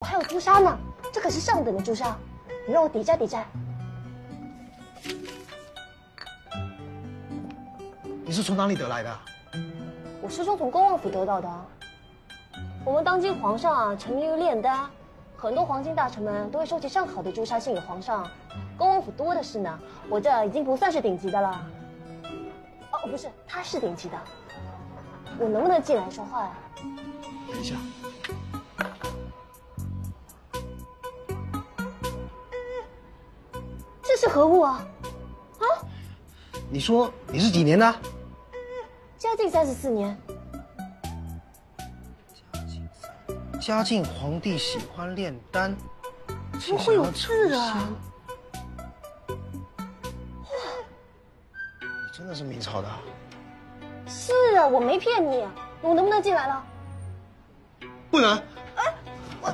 我还有朱砂呢，这可是上等的朱砂，你让我抵债抵债。你是从哪里得来的？我师兄从恭王府得到的。我们当今皇上啊，沉迷于炼丹，很多皇亲大臣们都会收集上好的朱砂献给皇上。恭王府多的是呢，我这已经不算是顶级的了。哦，不是，他是顶级的。我能不能进来说话呀？等一下，是何物啊？啊，你说你是几年的？嘉靖三十四年。嘉靖皇帝喜欢炼丹，怎么会有字啊？你真的是明朝的啊？是啊，我没骗你。我能不能进来了？不能，